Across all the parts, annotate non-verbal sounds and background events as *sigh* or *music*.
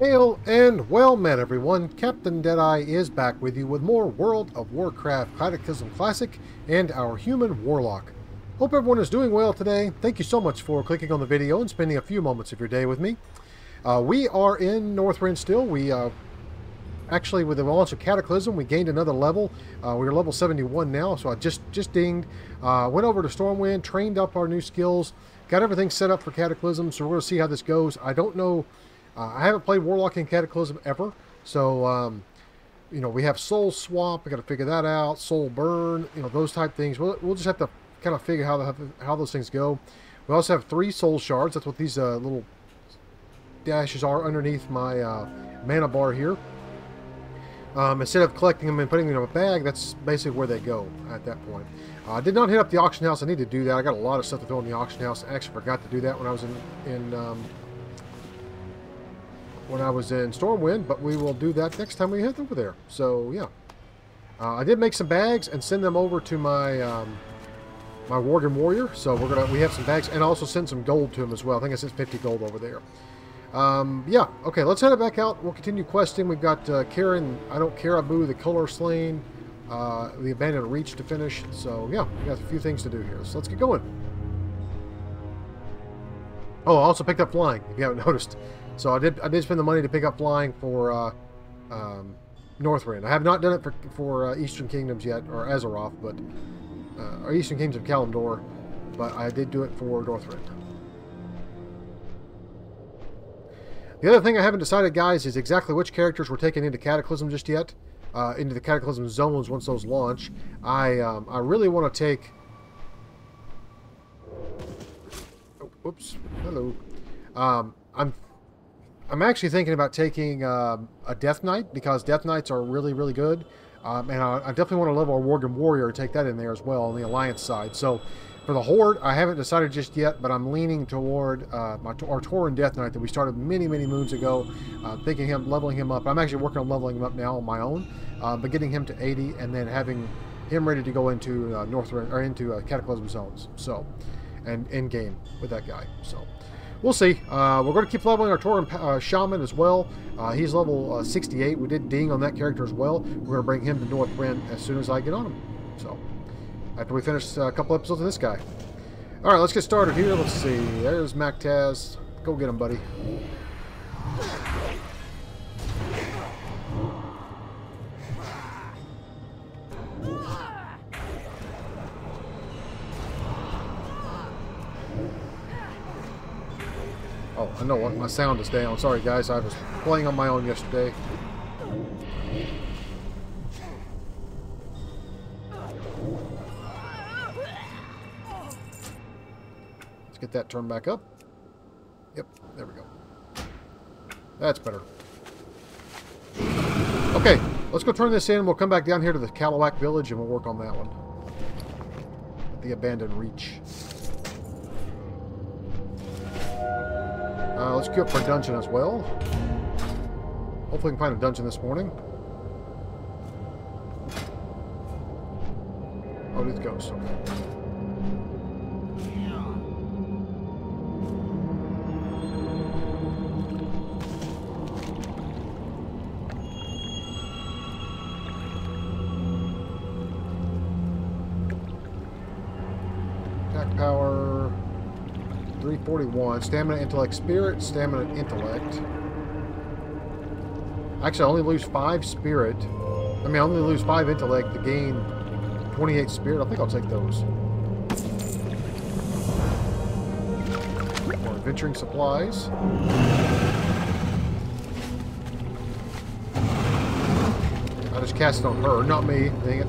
Hail and well met everyone, Captain Deadeye is back with you with more World of Warcraft Cataclysm Classic and our human warlock. Hope everyone is doing well today. Thank you so much for clicking on the video and spending a few moments of your day with me. Uh, we are in Northrend still. We uh, actually, with the launch of Cataclysm, we gained another level. Uh, we're level 71 now, so I just just dinged. Uh, went over to Stormwind, trained up our new skills, got everything set up for Cataclysm. So we're going to see how this goes. I don't know uh, I haven't played Warlock in Cataclysm ever, so um, you know we have Soul Swap. We got to figure that out. Soul Burn, you know those type things. We'll, we'll just have to kind of figure how the, how those things go. We also have three Soul Shards. That's what these uh, little dashes are underneath my uh, mana bar here. Um, instead of collecting them and putting them in a bag, that's basically where they go at that point. Uh, I did not hit up the auction house. I need to do that. I got a lot of stuff to throw in the auction house. I actually forgot to do that when I was in, in um, when I was in Stormwind, but we will do that next time we head over there. So, yeah. Uh, I did make some bags and send them over to my um, my Worgen Warrior. So we're gonna we have some bags and also send some gold to him as well. I think I sent 50 gold over there. Um, yeah, okay, let's head it back out. We'll continue questing. We've got uh, Karen, I Don't Caribou, the Color Slain, uh, the Abandoned Reach to finish. So, yeah, we got a few things to do here. So let's get going. Oh, I also picked up flying, if you haven't *laughs* noticed. So I did I did spend the money to pick up flying for uh, um, Northrend. I have not done it for, for uh, Eastern Kingdoms yet, or Azeroth, but uh, or Eastern Kingdoms of Kalimdor, but I did do it for Northrend. The other thing I haven't decided, guys, is exactly which characters we're taking into Cataclysm just yet. Uh, into the Cataclysm zones once those launch. I um, I really want to take. Oh, oops. Hello. Um, I'm I'm actually thinking about taking um, a Death Knight because Death Knights are really, really good. Um, and I, I, definitely want to level our Worgen Warrior and take that in there as well on the Alliance side. So for the Horde, I haven't decided just yet, but I'm leaning toward uh, my, our Tauren Death Knight that we started many, many moons ago. Uh, thinking him, leveling him up. I'm actually working on leveling him up now on my own, uh, but getting him to 80 and then having him ready to go into uh, North or into uh, Cataclysm zones. So, and in game with that guy. So we'll see. Uh, we're going to keep leveling our Tauren uh, Shaman as well. Uh, he's level uh, 68. We did ding on that character as well. We're going to bring him to Northrend as soon as I get on him. So, after we finish a couple episodes of this guy. All right, let's get started here. Let's see. There's Mactaz. Go get him, buddy. Oh, I know what. My sound is down. Sorry, guys. I was playing on my own yesterday. Let's get that turned back up. Yep, there we go. That's better. Okay, let's go turn this in. and We'll come back down here to the Kalu'ak village and we'll work on that one. The abandoned reach. Uh, let's queue up for a dungeon as well. Hopefully we can find a dungeon this morning. Oh, these ghosts. Okay. Power. 341. Stamina, intellect, spirit, stamina, intellect. Actually, I only lose 5 spirit. I mean, I only lose 5 intellect to gain 28 spirit. I think I'll take those. More adventuring supplies. I just cast it on her, not me. Dang it.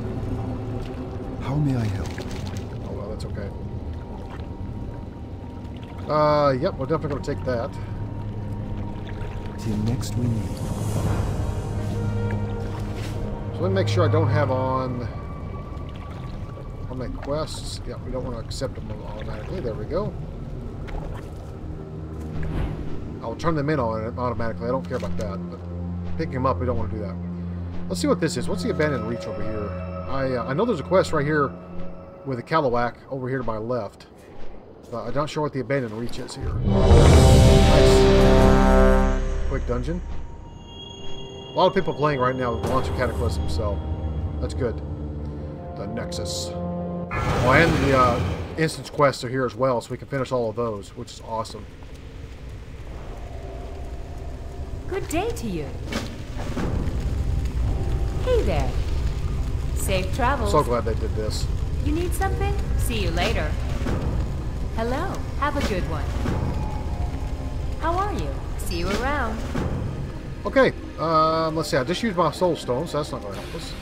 How may I help? Uh, yep, we're definitely going to take that. Till next we meet. So let me make sure I don't have on on my quests. Yeah, we don't want to accept them automatically. There we go. I'll turn them in on it automatically. I don't care about that, but picking them up, we don't want to do that. Let's see what this is. What's the abandoned reach over here? I uh, I know there's a quest right here with a Kalu'ak over here to my left. But I'm not sure what the abandoned reach is here. Nice. Quick dungeon. A lot of people playing right now with Launch of Cataclysm, so that's good. The Nexus. Oh, and the uh, instance quests are here as well, so we can finish all of those, which is awesome. Good day to you. Hey there. Safe travels. So glad they did this. You need something? See you later. Hello. Have a good one. How are you? See you around. Okay, um, let's see. I just used my soul stone, so that's not going to help us.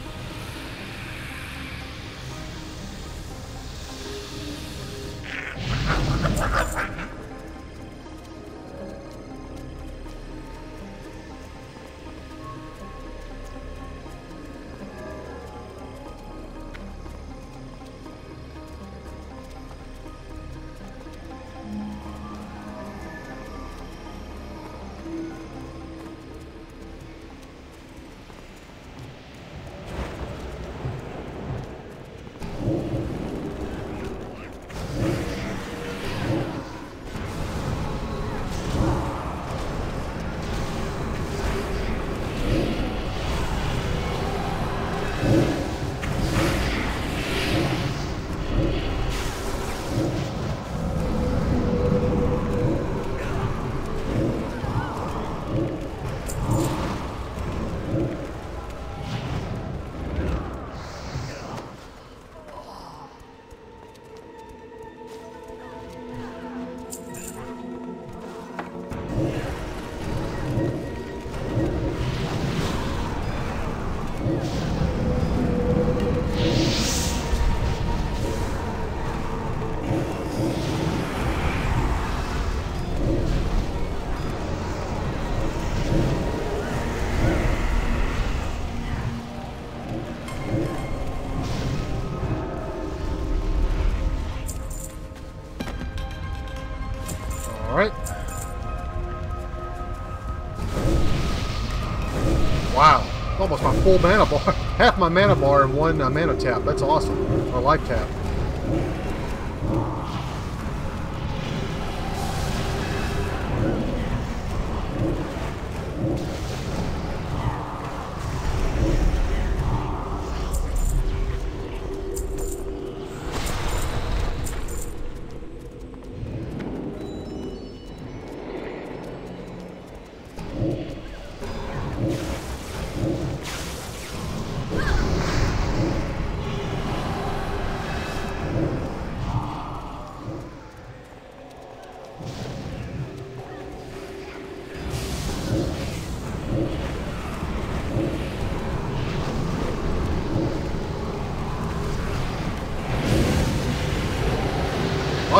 Full mana bar. *laughs* Half my mana bar in one uh, mana tap. That's awesome. Or life tap.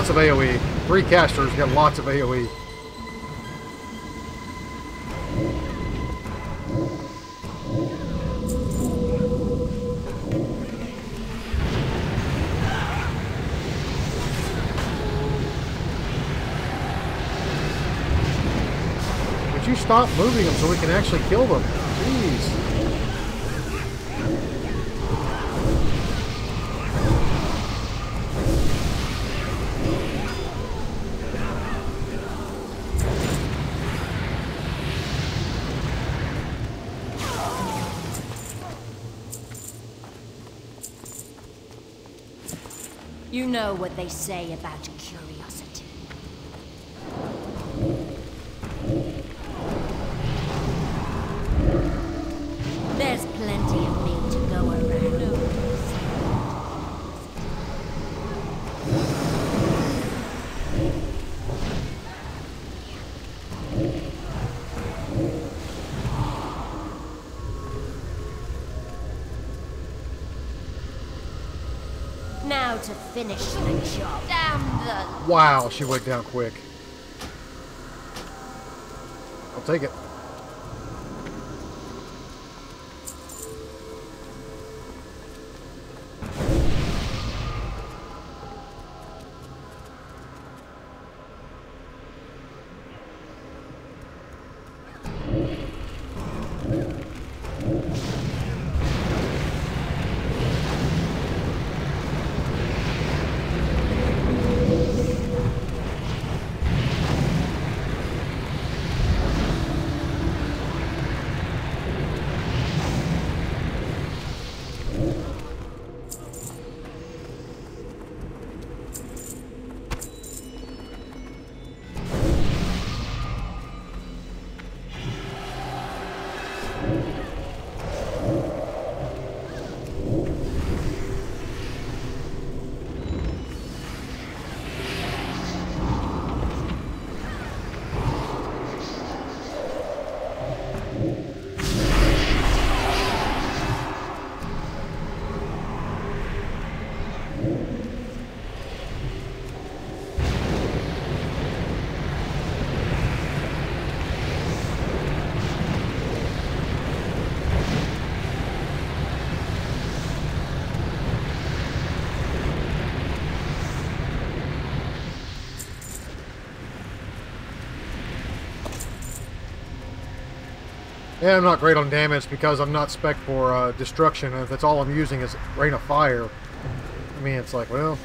Lots of AoE. Three casters get lots of. AoE. Would you stop moving them so we can actually kill them? Jeez. Know what they say about finish the job. Damn the Wow, she went down quick. I'll take it. Yeah, I'm not great on damage because I'm not spec for uh, destruction, and if that's all I'm using is Rain of Fire, I mean, it's like, well...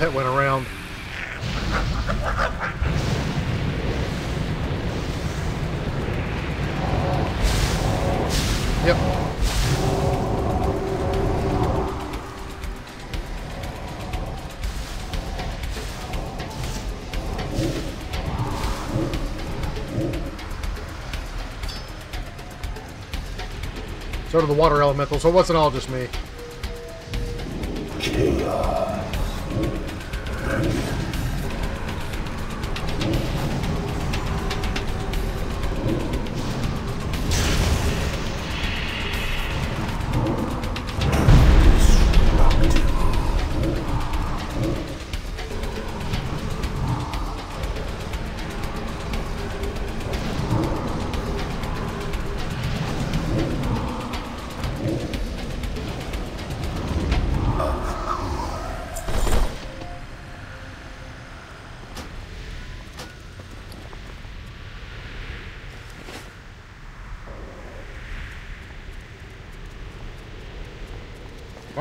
Pet went around. Yep. So did the water elemental, so what's it wasn't all just me.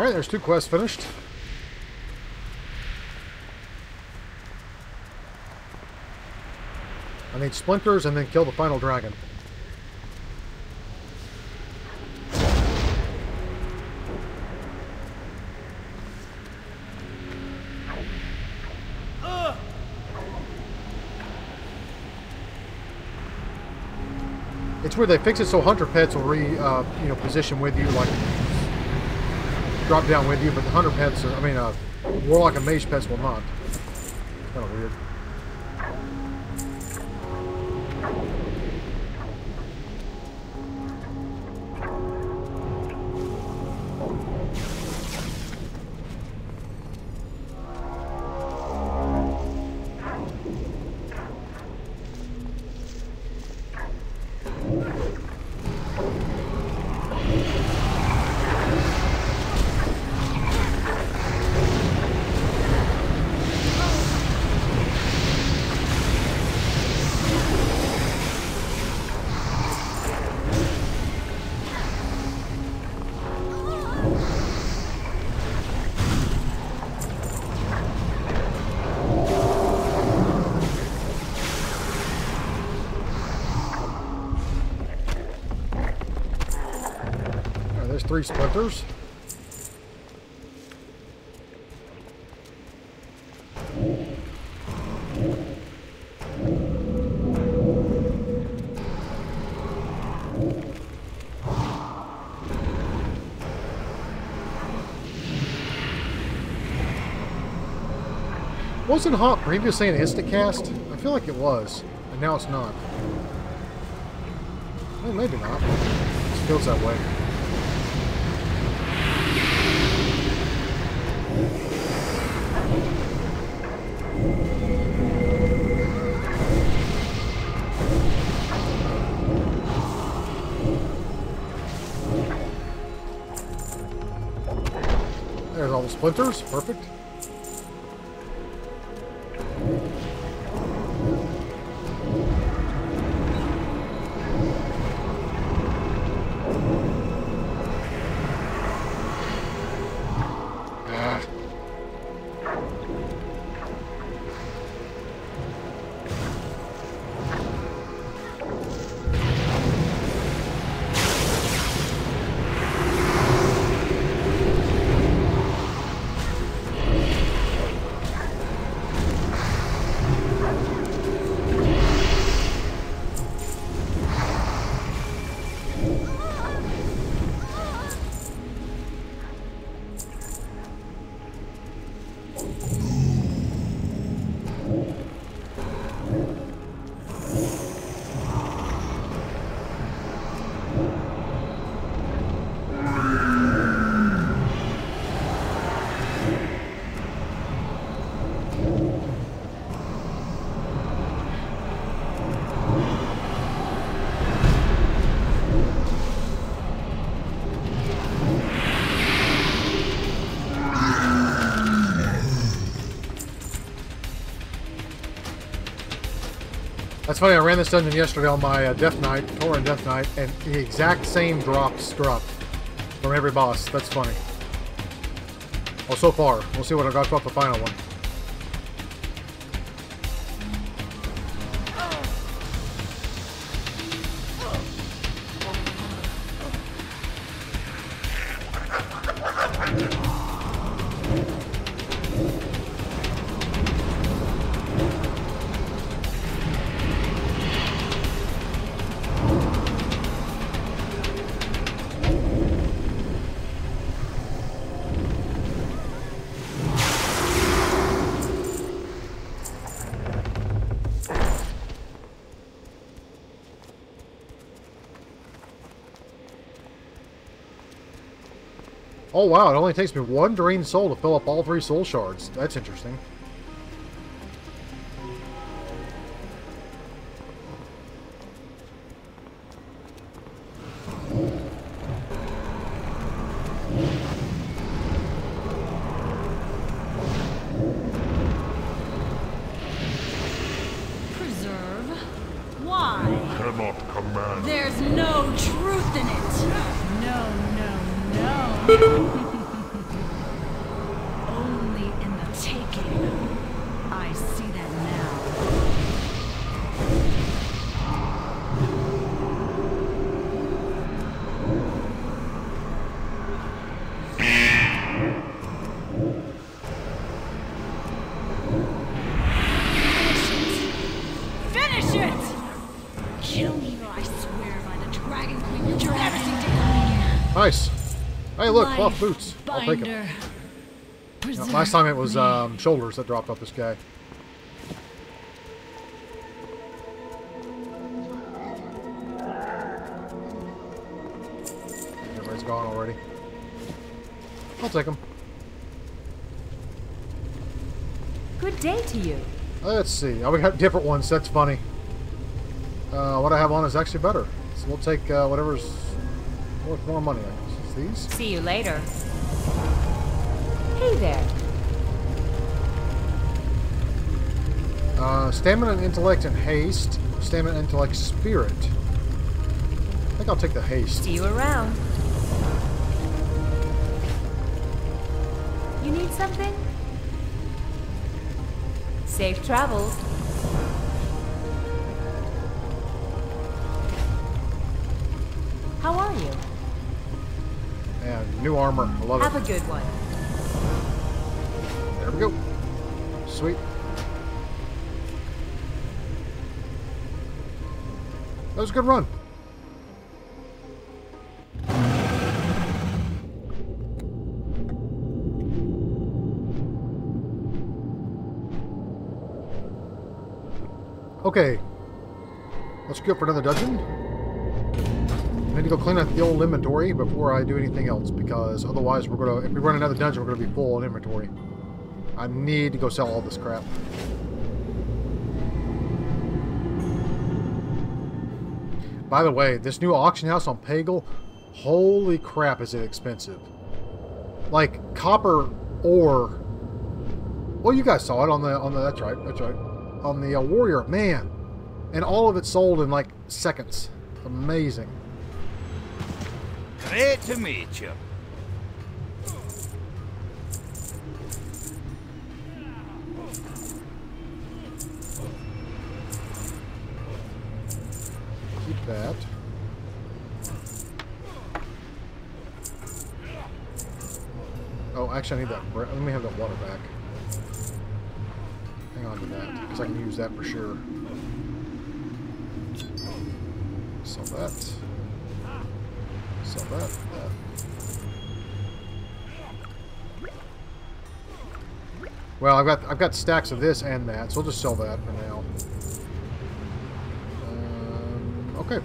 Alright, there's two quests finished. I need splinters and then kill the final dragon. It's where they fix it so hunter pets will re, uh, you know, position with you, like drop down with you, but the hunter Pets, I mean, uh, warlock and mage pets will not. Three splinters. Wasn't Haunt previously an instant cast? I feel like it was, and now it's not. Well, maybe not. It feels that way. There's all the splinters. Perfect. That's funny, I ran this dungeon yesterday on my uh, Death Knight, Tauren Death Knight, and the exact same drops dropped from every boss. That's funny. Well, so far. We'll see what I got about the final one. Oh wow, it only takes me one drained soul to fill up all three soul shards. That's interesting. Hey, look, boots. I'll take them. binder. No, last time it was um, shoulders that dropped off this guy. Everybody's gone already. I'll take them. Good day to you. Let's see. Oh, we got different ones. That's funny. Uh, what I have on is actually better. So we'll take uh, whatever's worth more money. I these. See you later. Hey there. Uh, stamina and intellect and haste. Stamina, intellect, spirit. I think I'll take the haste. See you around. You need something? Safe travels. How are you? And new armor. I love Have it. Have a good one. There we go. Sweet. That was a good run. Okay. Let's go for another dungeon. I need to go clean out the old inventory before I do anything else, because otherwise we're gonna, if we run another dungeon, we're gonna be full on inventory. I need to go sell all this crap. By the way, this new auction house on Pagle, holy crap, is it expensive. Like, copper ore. Well, you guys saw it on the, on the, that's right, that's right. On the uh, Warrior, man. And all of it sold in like seconds. Amazing. Great to meet you. Keep that. Oh, actually, I need that. Let me have that water back. Hang on to that, because I can use that for sure. Sell that. That. Well, I've got I've got stacks of this and that, so I'll just sell that for now. Um, okay.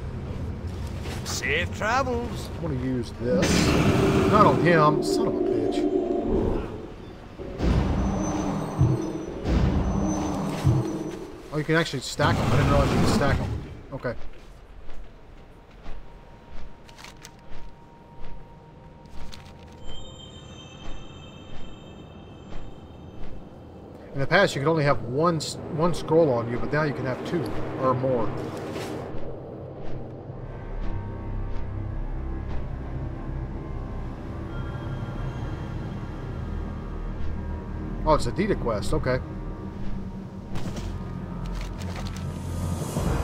Safe travels. I want to use this. Not on him, son of a bitch. Oh, you can actually stack them. I didn't realize you could stack them. Okay. In the past, you could only have one one scroll on you, but now you can have two or more. Oh, it's a DEHTA quest. Okay.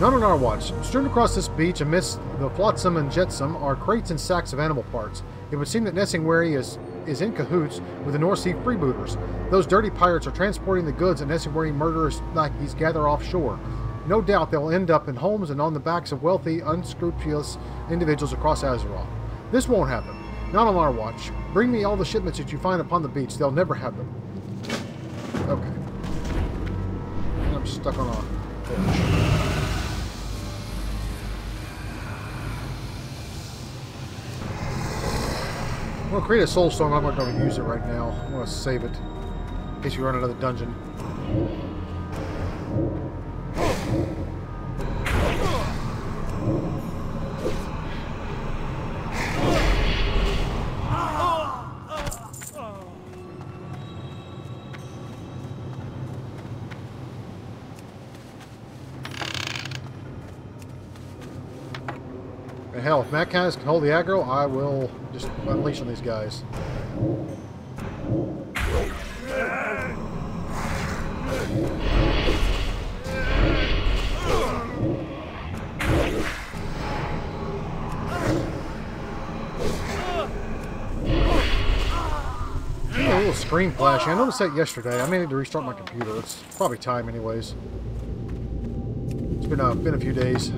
None on our watch. Strewn across this beach amidst the flotsam and jetsam are crates and sacks of animal parts. It would seem that Nessingwary is is in cahoots with the North Sea freebooters. Those dirty pirates are transporting the goods Nessingwary murderers like these gather offshore. No doubt they'll end up in homes and on the backs of wealthy, unscrupulous individuals across Azeroth. This won't happen. Not on our watch. Bring me all the shipments that you find upon the beach. They'll never have them. Okay. I'm stuck on a I'm going to create a soul stone. I'm not going to use it right now. I'm going to save it in case we run another dungeon. Hell, if Matt can hold the aggro, I will just unleash on these guys. A little screen flashing. I noticed that yesterday. I may need to restart my computer. It's probably time anyways. It's been, uh, been a few days.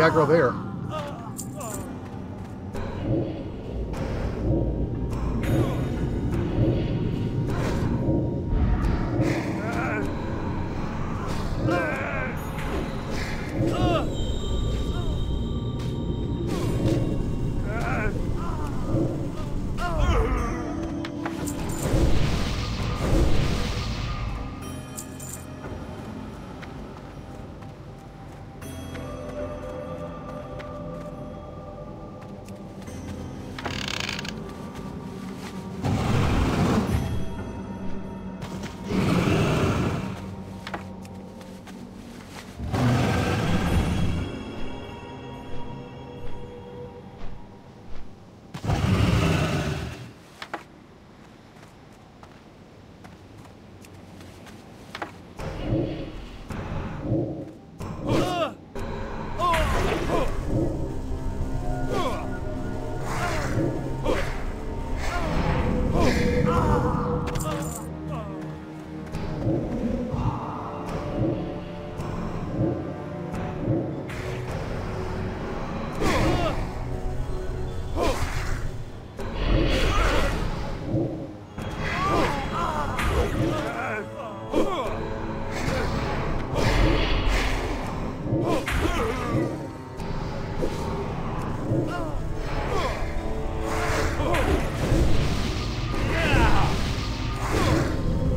Aggro there.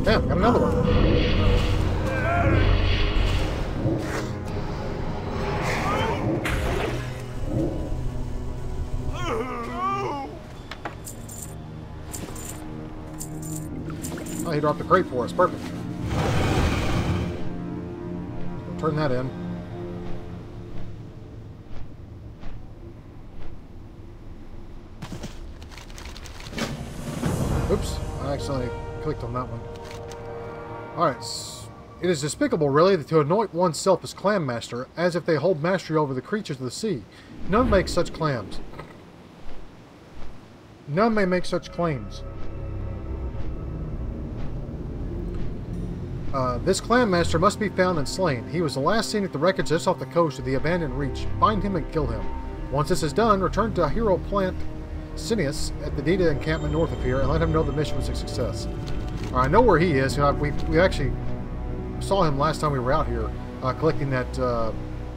Damn, got another one. Oh, he dropped a crate for us. Perfect. Turn that in. That one. Alright. It is despicable, really, to anoint oneself as clam master, as if they hold mastery over the creatures of the sea. None make such clams. None may make such claims. Uh, this clan master must be found and slain. He was the last seen at the wreckage just off the coast of the abandoned reach. Find him and kill him. Once this is done, return to Hero Plant Cineas at the DEHTA encampment north of here and let him know the mission was a success. I know where he is. We, we actually saw him last time we were out here uh, collecting that uh,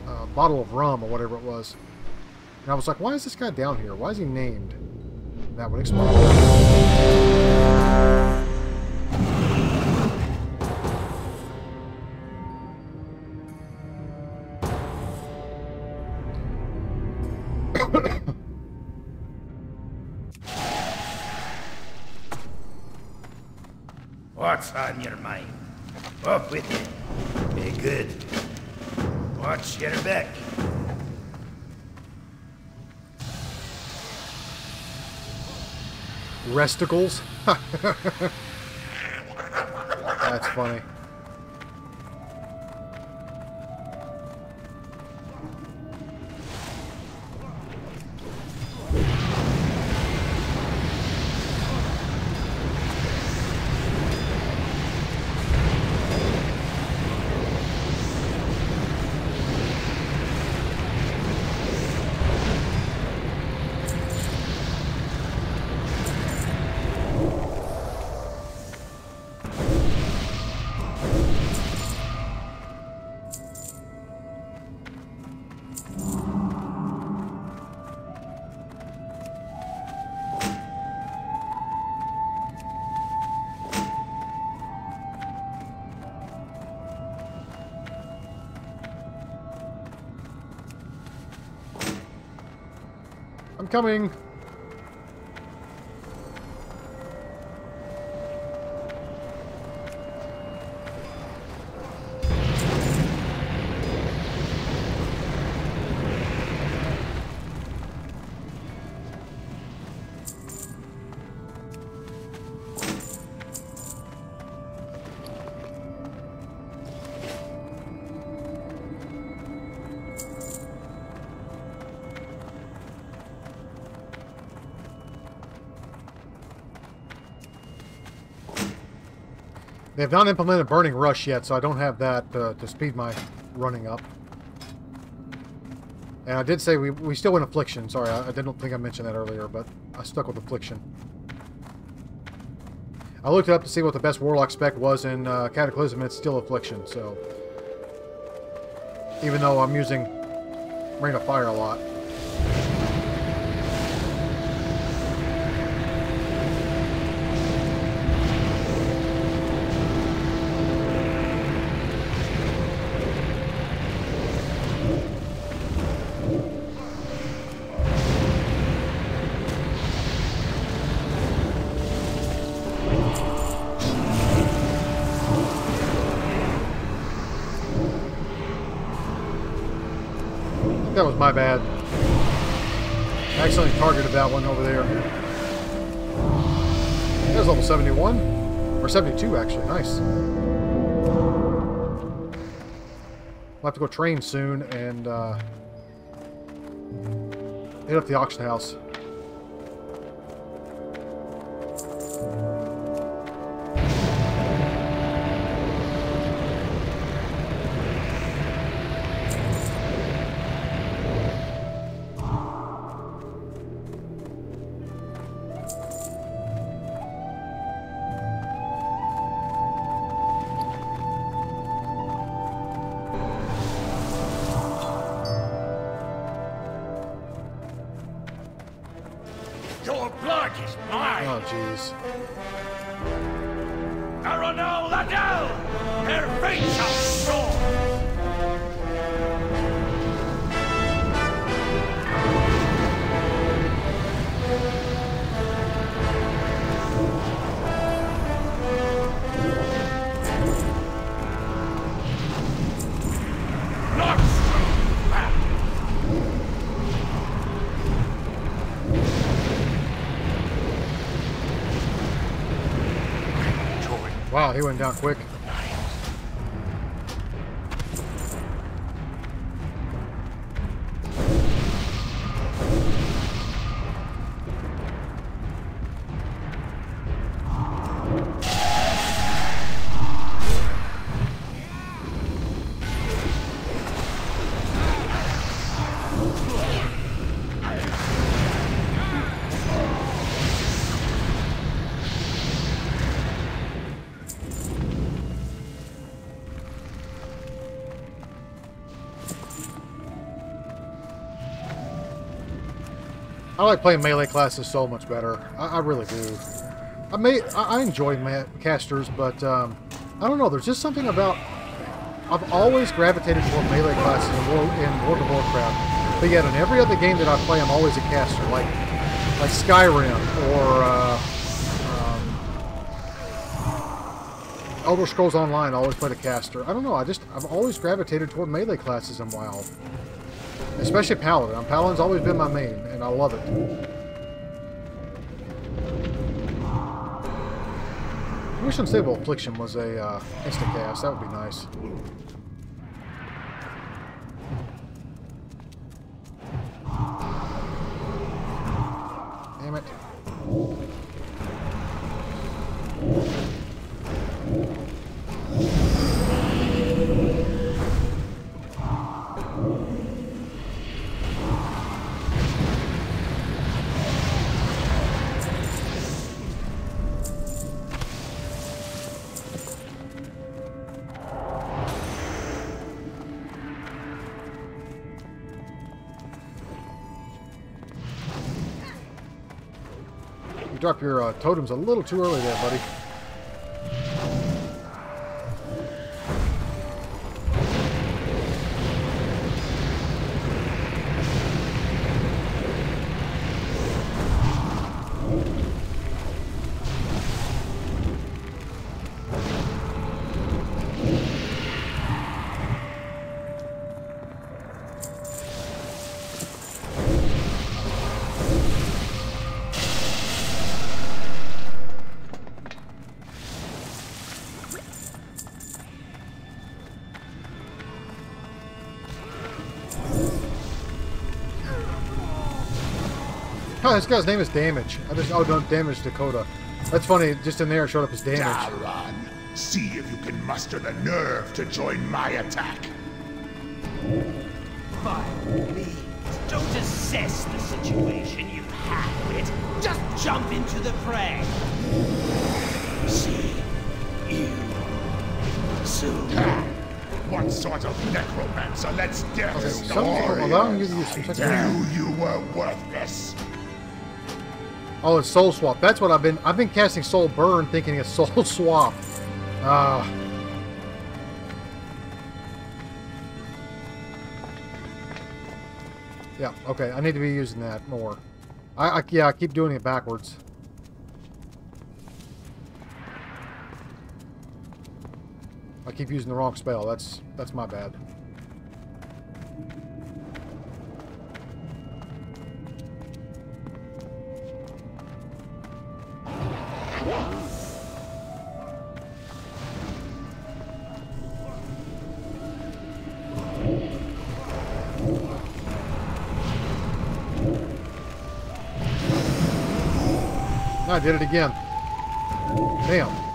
uh, bottle of rum or whatever it was. And I was like, why is this guy down here? Why is he named? That would explain. What's on your mind? Up with it. Be good. Watch your back. Resticles? *laughs* That's funny. Coming. Have not implemented Burning Rush yet, so I don't have that uh, to speed my running up. And I did say we, we still win Affliction. Sorry, I, I didn't think I mentioned that earlier, but I stuck with Affliction. I looked it up to see what the best Warlock spec was in uh, Cataclysm, it's still Affliction, so... Even though I'm using Rain of Fire a lot. That was my bad. I accidentally targeted that one over there. That was level 71. Or 72, actually. Nice. We'll have to go train soon and uh, hit up the auction house. He went down quick. Like playing melee classes so much better. I, I really do. I may I, I enjoy casters, but um, I don't know. There's just something about I've always gravitated toward melee classes in, in World of Warcraft. But yet, in every other game that I play, I'm always a caster, like like Skyrim or uh, um, Elder Scrolls Online. I always played a caster. I don't know. I just I've always gravitated toward melee classes in WoW, especially Paladin. Paladin's always been my main, and I love it. I wish Unstable Affliction was a uh, instant cast. That would be nice. Your uh, totems a little too early there, buddy. Oh, this guy's name is Damage. I just oh no, Damage Dakota. That's funny. Just in there, it showed up as Damage. Daron, see if you can muster the nerve to join my attack. Fine, please. Don't assess the situation you have had with. Just jump into the fray. See you soon. What sort of necromancer lets death Okay, stop? some, allowing you to use some Knew you were worthless. Oh, it's Soul Swap. That's what I've been. I've been casting Soulburn, thinking it's *laughs* Soul Swap. Ah. yeah. Okay. I need to be using that more. I, I yeah. I keep doing it backwards. I keep using the wrong spell. That's that's my bad. Did it again. Damn.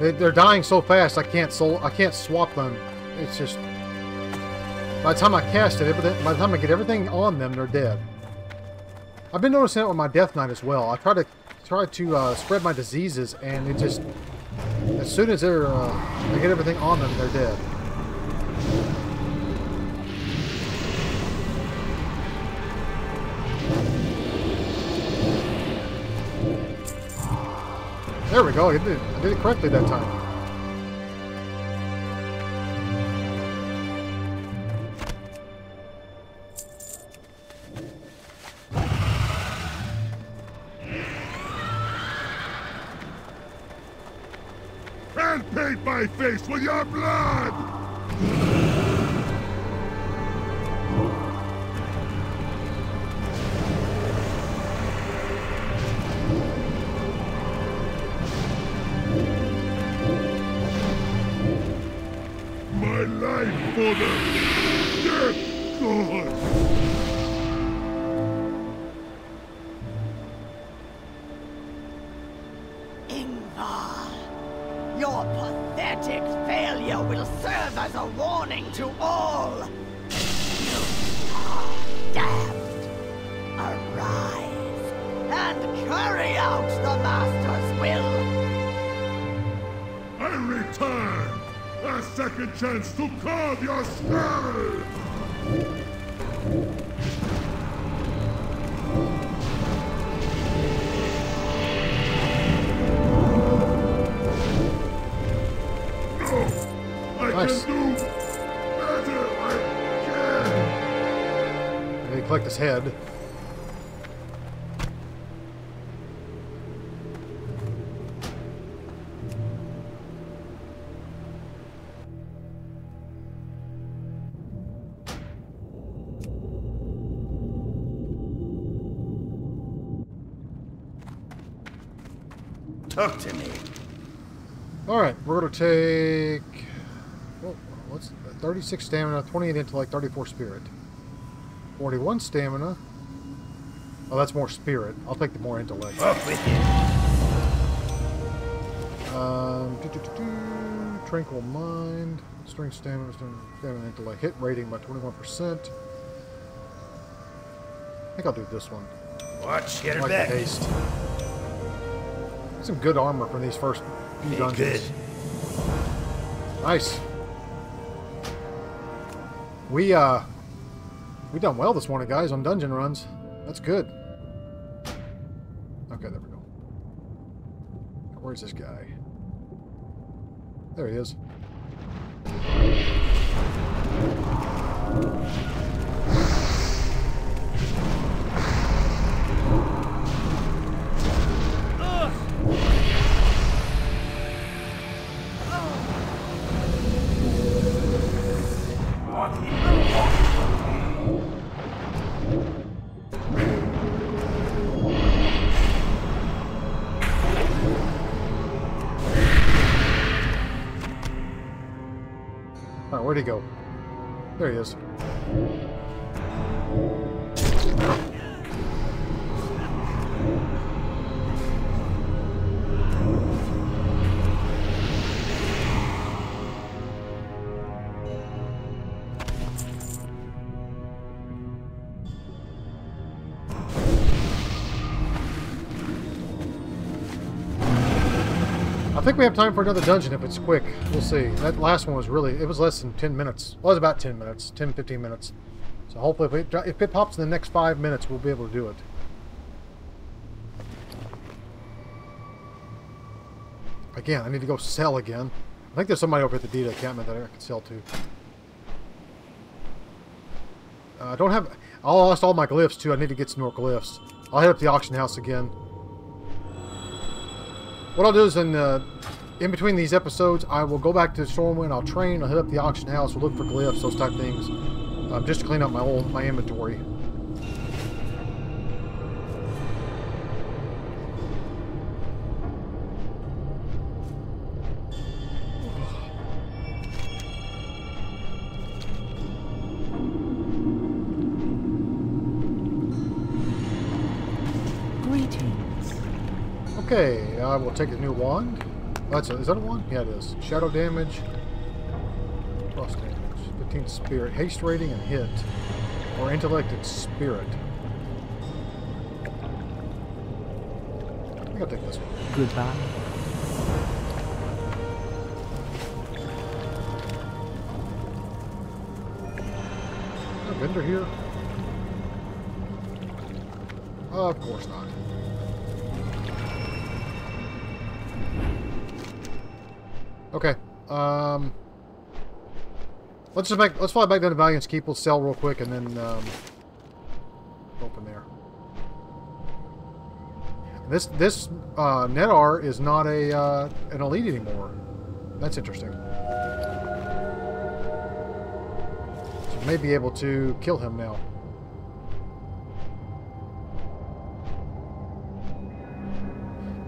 They, they're dying so fast. I can't soul. I can't swap them. It's just. By the time I cast it, by the time I get everything on them, they're dead. I've been noticing that with my Death Knight as well. I try to try to uh, spread my diseases, and it just as soon as they're uh, I get everything on them, they're dead. There we go. I did it, I did it correctly that time. And paint my face with your blood! His head. Talk to me. All right, we're gonna take. Well, what's 36 stamina, 28 intellect, 34 spirit, 41 stamina. Oh, that's more spirit. I'll take the more intellect. Off with you. Um, doo -doo -doo tranquil mind, strength, stamina, stamina, intellect, hit rating by 21%. I think I'll do this one. Watch get your like back. haste. Some good armor from these first few dungeons. good. Nice. We uh we done well this morning, guys, on dungeon runs. That's good. Okay, there we go. Where's this guy? There he is. I think we have time for another dungeon if it's quick. We'll see. That last one was really, it was less than 10 minutes. Well, it was about 10 minutes, 10, 15 minutes. So hopefully if it, if it pops in the next five minutes, we'll be able to do it. Again, I need to go sell again. I think there's somebody over at the DEHTA encampment that I can sell to. Uh, I don't have... I lost all my glyphs too. I need to get some more glyphs. I'll head up to the auction house again. What I'll do is in uh, in between these episodes, I will go back to Stormwind. I'll train. I'll hit up the auction house. We'll look for glyphs, those type things, um, just to clean up my old my inventory. I will take the new wand. Oh, that's a, is that a wand? Yeah, it is. Shadow damage, plus damage, 15 spirit, haste rating, and hit, or intellect and spirit. I think I'll take this one. Goodbye. Is there a vendor here? of course not. Okay. Um. Let's just make. Let's fly back down to Valiance Keep. We'll sell real quick and then um, open there. This this uh, Nedar is not a uh, an elite anymore. That's interesting. So may be able to kill him now.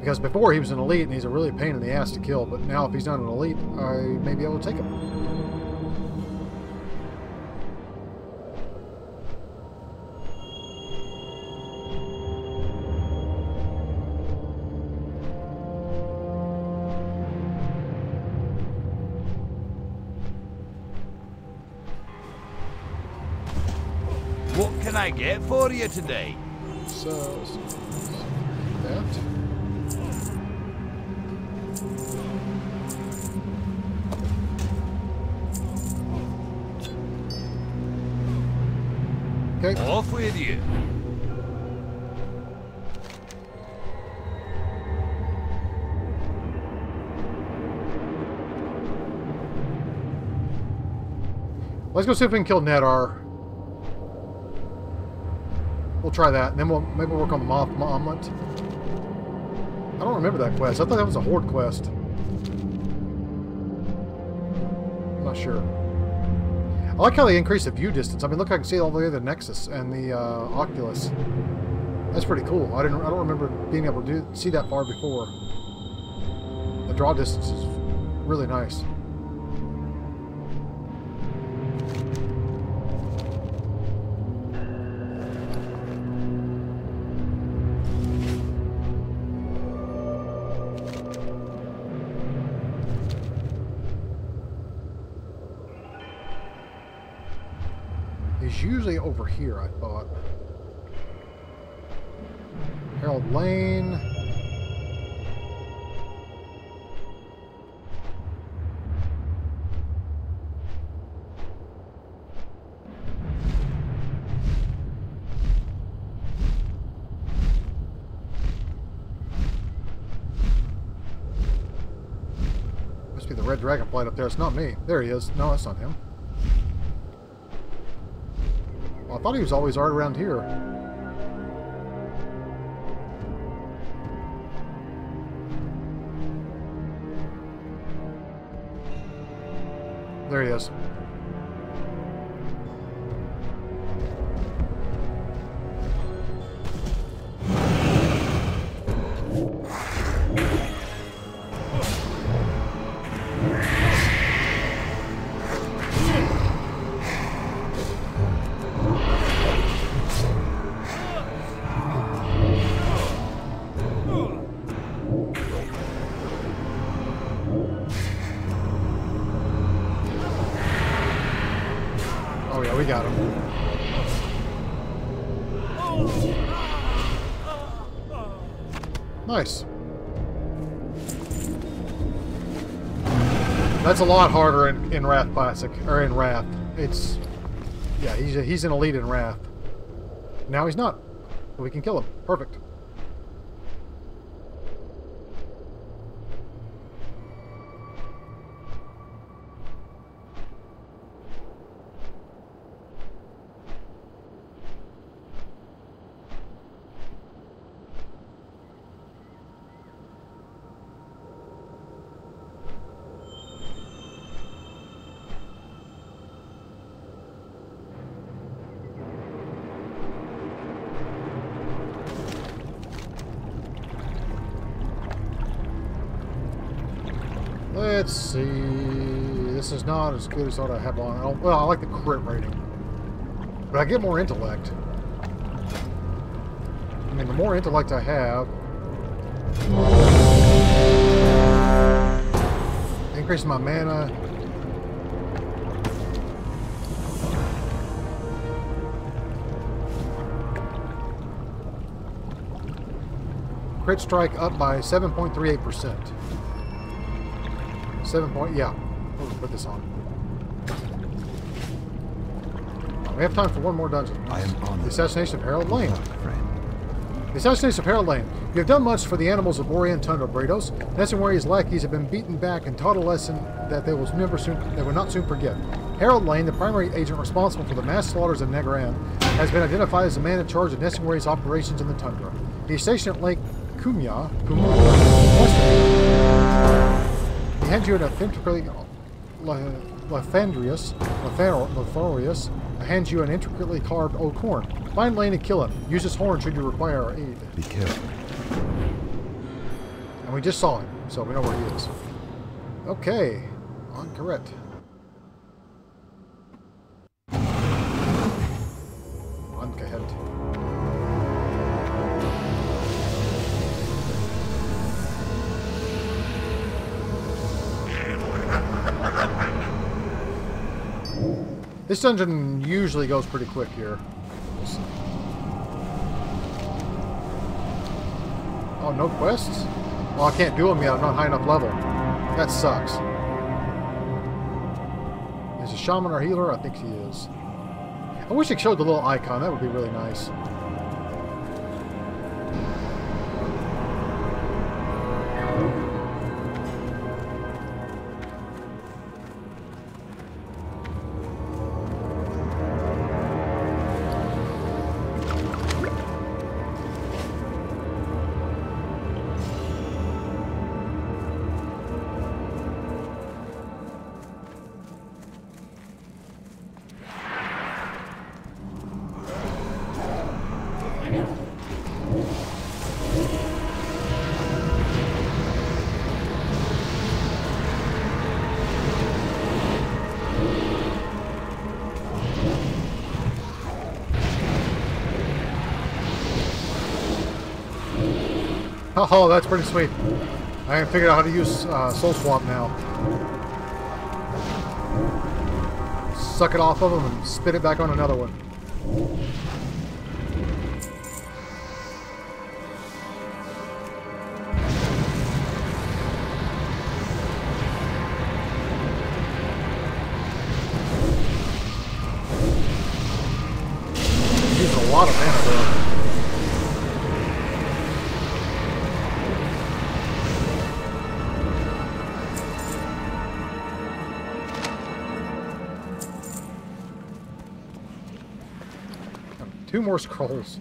Because before he was an elite and he's a really pain in the ass to kill, but now if he's not an elite, I may be able to take him. What can I get for you today? So, so Okay. Off with you. Let's go see if we can kill Nedar. We'll try that, and then we'll maybe we'll work on the Moth Omelet. I don't remember that quest. I thought that was a Horde quest. I'm not sure. I like how they increase the view distance. I mean, look, I can see all the way to the Nexus and the uh, Oculus. That's pretty cool. I didn't. I don't remember being able to do see that far before. The draw distance is really nice. Usually over here, I thought. Harold Lane. Must be the red dragonflight up there. It's not me. There he is. No, that's not him. Well, I thought he was always right around here. There he is. A lot harder in, in Wrath Classic, or in Wrath. It's, yeah, he's, a, he's an elite in Wrath. Now he's not. We can kill him. Perfect. Is not as good as what I have on. I don't- oh, Well, I like the crit rating. But I get more intellect. I mean, the more intellect I have... Increase my mana. Crit strike up by 7.38%. Seven point, yeah. We'll put this on. We have time for one more dungeon. I am honored. The assassination of Harold Lane. The assassination of Harold Lane. You have done much for the animals of Borean Tundra, Brados. Nesingwary's lackeys have been beaten back and taught a lesson that they will never soon they will not soon forget. Harold Lane, the primary agent responsible for the mass slaughters of Nagrand, has been identified as the man in charge of Nesingwary's operations in the tundra. He is stationed at Lake Kum'uya, Kum'uya, western. He hands you an intricately Lathandrius, Lathorius, hands you an intricately carved oak horn. Find Lane and kill him. Use his horn should you require our aid. Be careful. And we just saw him, so we know where he is. Okay, on correct. This dungeon usually goes pretty quick here. Oh, no quests? Well, I can't do them yet. I'm not high enough level. That sucks. Is a shaman or healer? I think he is. I wish it showed the little icon. That would be really nice. Oh, that's pretty sweet. I can figure out how to use uh, Soul Swap now. Suck it off of them and spit it back on another one. More scrolls.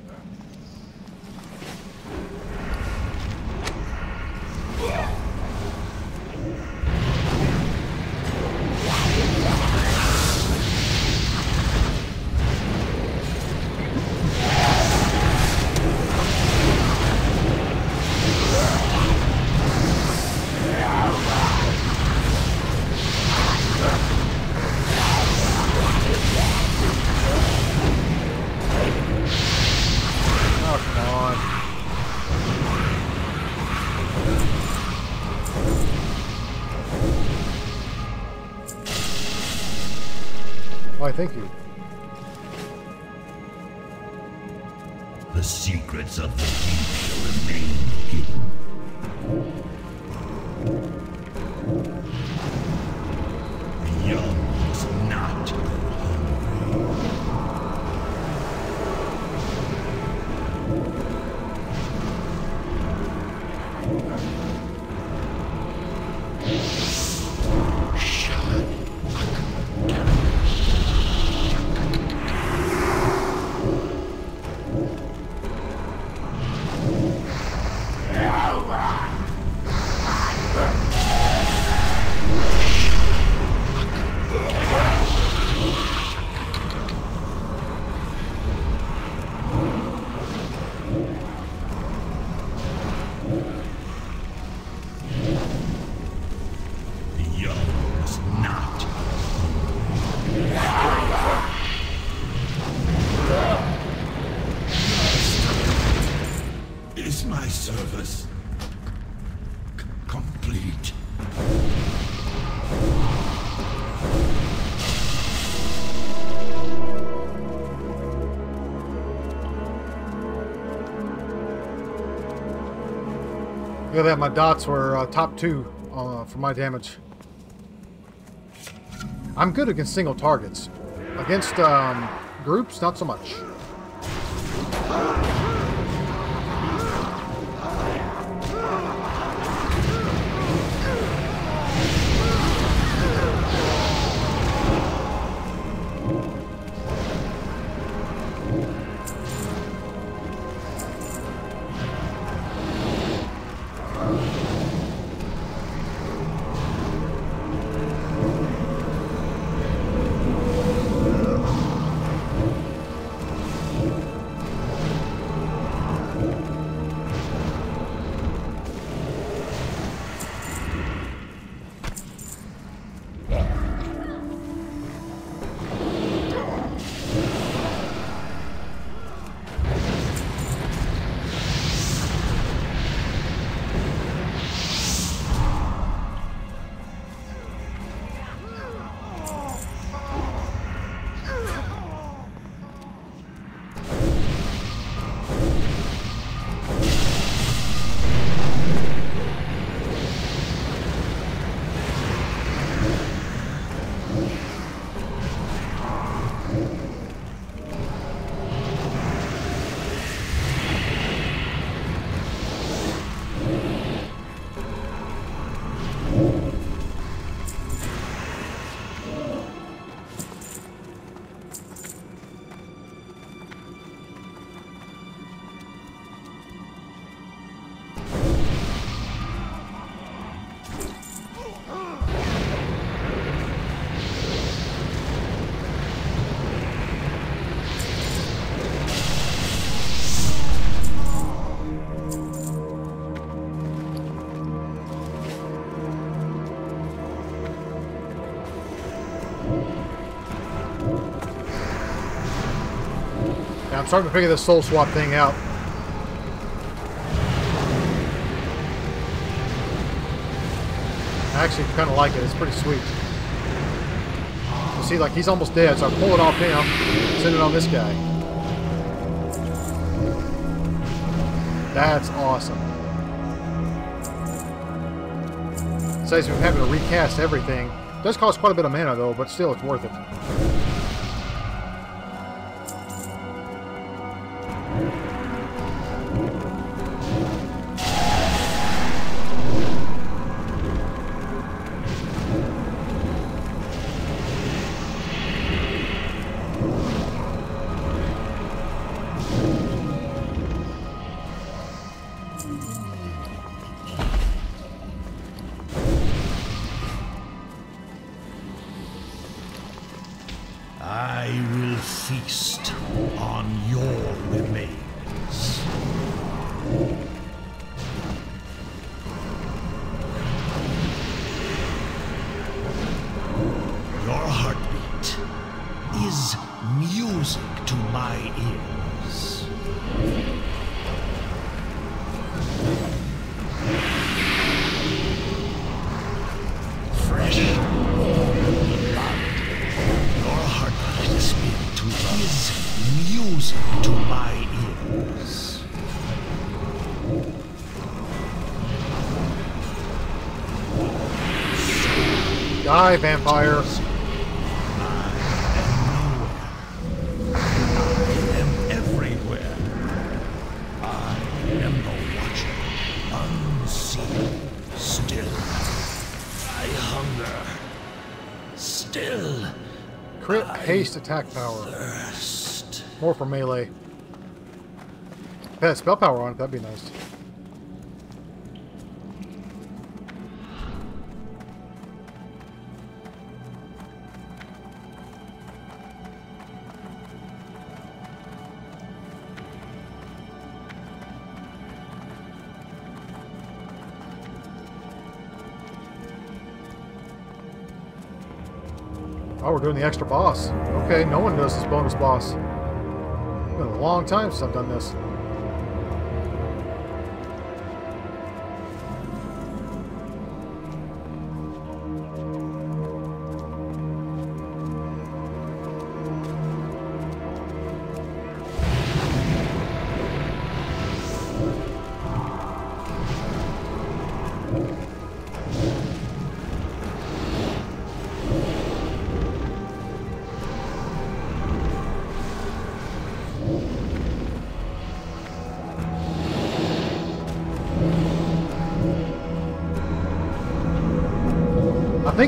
At that, my dots were uh, top two uh, for my damage. I'm good against single targets. Against um, groups, not so much. I'm starting to figure this soul swap thing out. I actually kind of like it. It's pretty sweet. You see, like, he's almost dead, so I pull it off him, send it on this guy. That's awesome. Saves me having to recast everything. It does cost quite a bit of mana, though, but still, it's worth it. Hunger, still. Crit, haste, attack power. More for melee. If had spell power on it, that'd be nice. Doing the extra boss. Okay, no one does this bonus boss. It's been a long time since I've done this.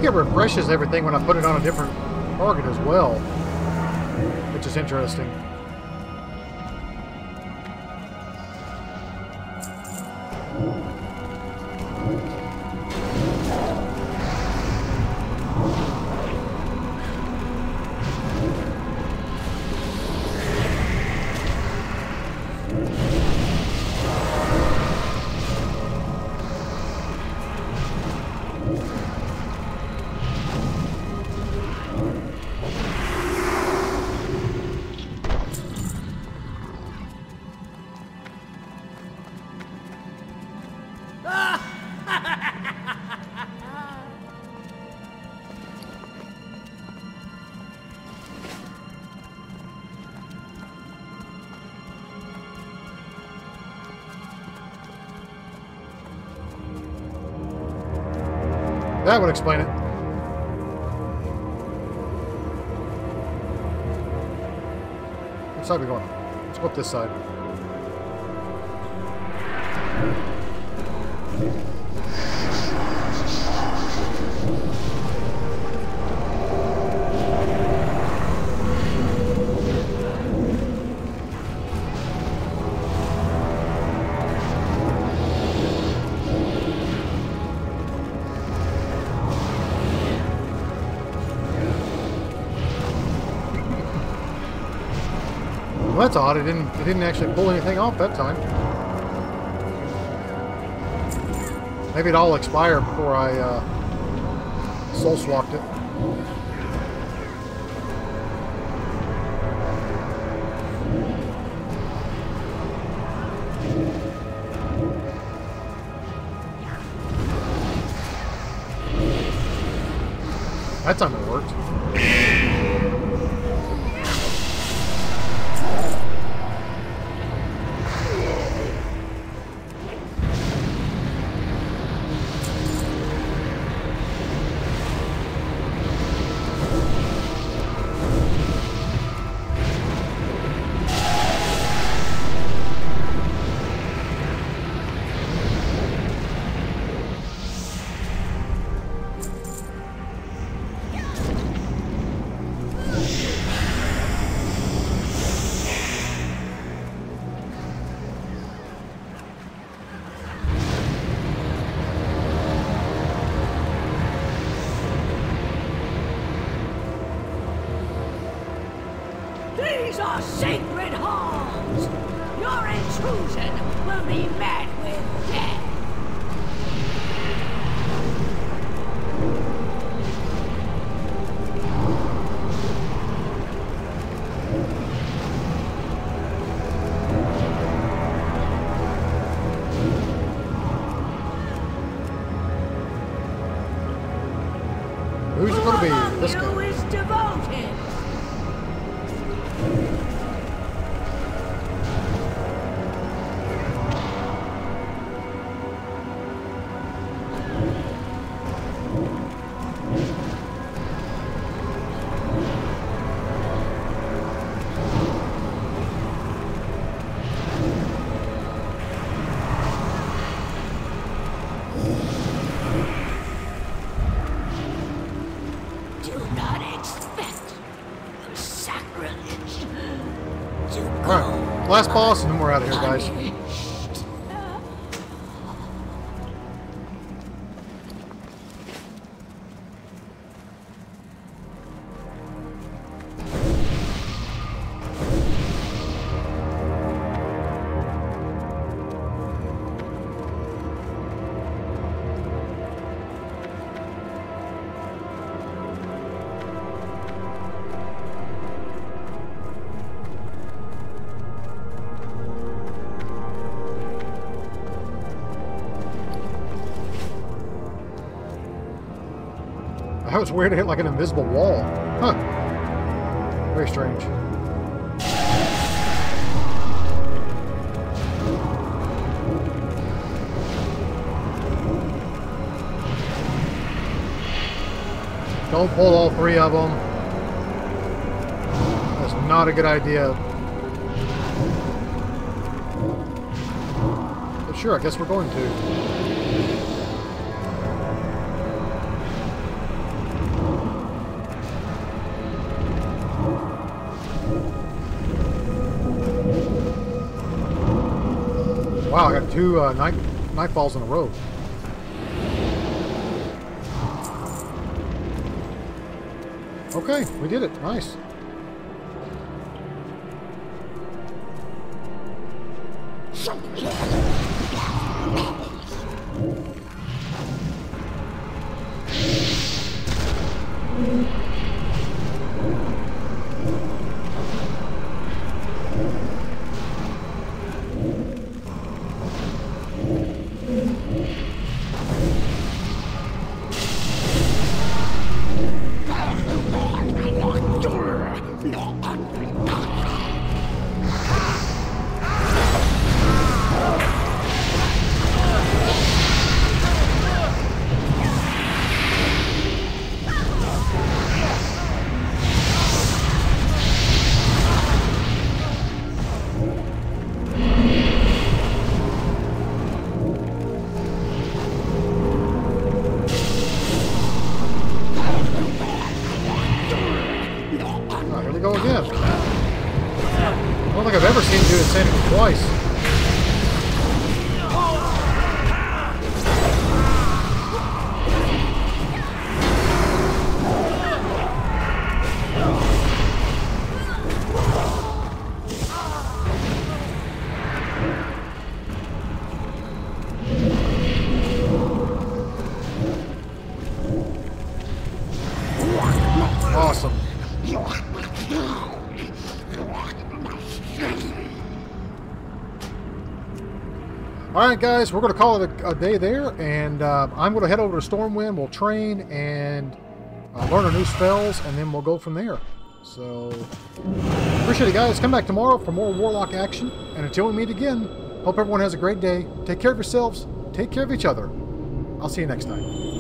Think it refreshes everything when I put it on a different target as well, which is interesting. That would explain it. Which side are we going? Let's go up this side. that's odd. It didn't, it didn't actually pull anything off that time. Maybe it all expired before I uh, soul swapped it. That's Boss, and then we're out of here, guys. Weird. It hit like an invisible wall. Huh. Very strange. Don't pull all three of them. That's not a good idea. But sure, I guess we're going to. Two uh, night nightfalls in a row. Okay, we did it. Nice. Right, guys, we're going to call it a, a day there, and uh, I'm going to head over to Stormwind. We'll train and uh, learn our new spells, and then we'll go from there. So, appreciate it, guys. Come back tomorrow for more Warlock action. And until we meet again, hope everyone has a great day. Take care of yourselves. Take care of each other. I'll see you next time.